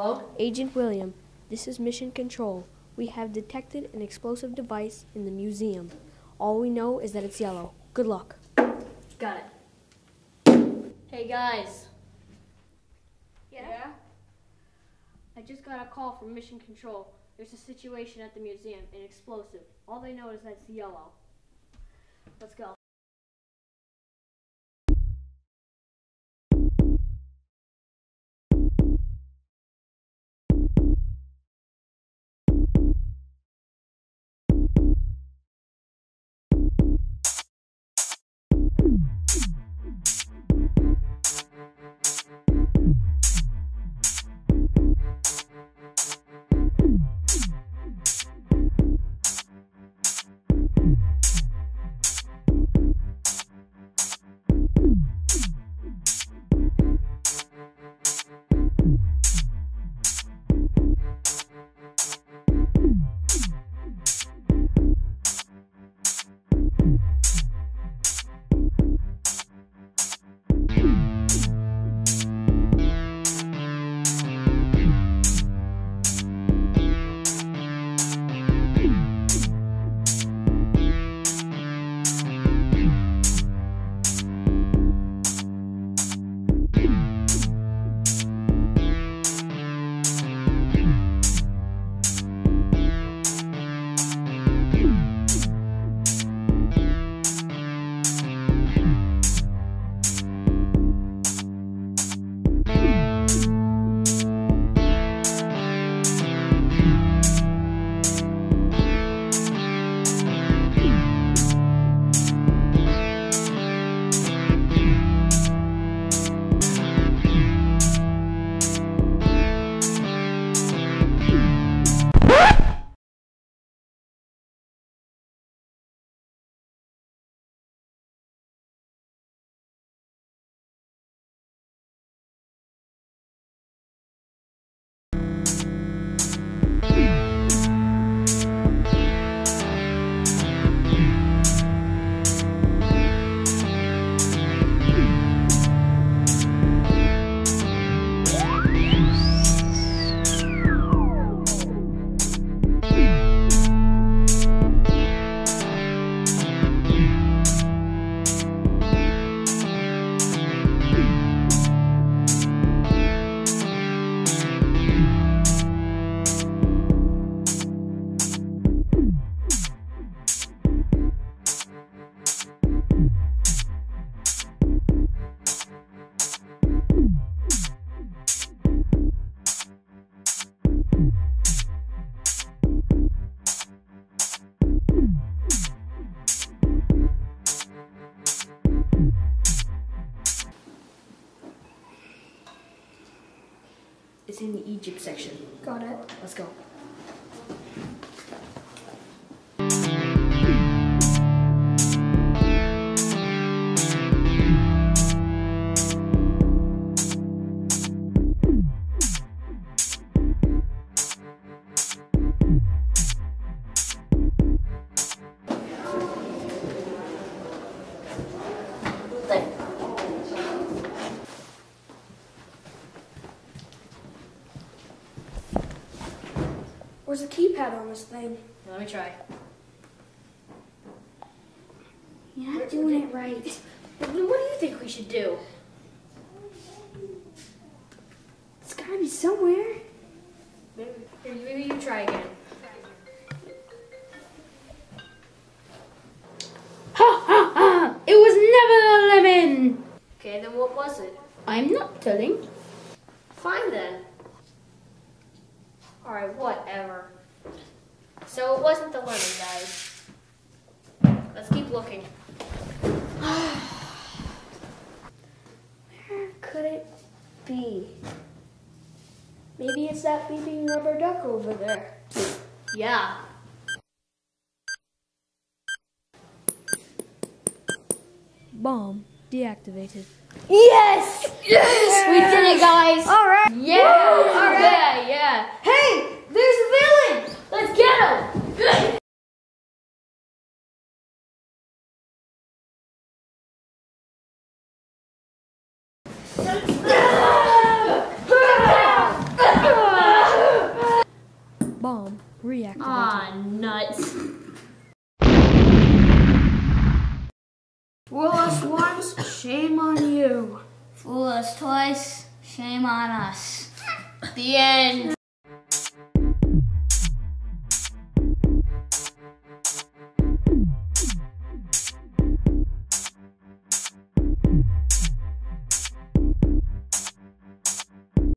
Hello? Agent William, this is Mission Control. We have detected an explosive device in the museum. All we know is that it's yellow. Good luck. Got it. Hey guys. Yeah? I just got a call from Mission Control. There's a situation at the museum, an explosive. All they know is that it's yellow. Let's go. It's in the Egypt section. Got it. Let's go. Where's the keypad on this thing? Let me try. You're not doing it right. What do you think we should do? It's gotta be somewhere. Maybe, maybe maybe you try again. Ha ha ha! It was never a lemon! Okay, then what was it? I'm not telling. Fine then. Alright, whatever. So it wasn't the lemon, guys. Let's keep looking. Where could it be? Maybe it's that beeping rubber duck over there. Yeah. Bomb deactivated. Yes! Yes! We did it, guys! Alright! Yeah! Alright! Yeah! Hey! There's a villain! Let's get him! Reactivate. Aw, nuts. Fool us shame on you. Fool us twice, shame on us. The end.